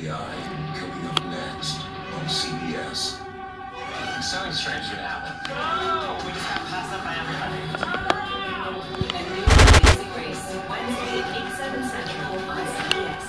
FBI coming up next on CBS. Something strange gonna happen. No! We just got passed up by everybody. New race, Wednesday, Central on CBS.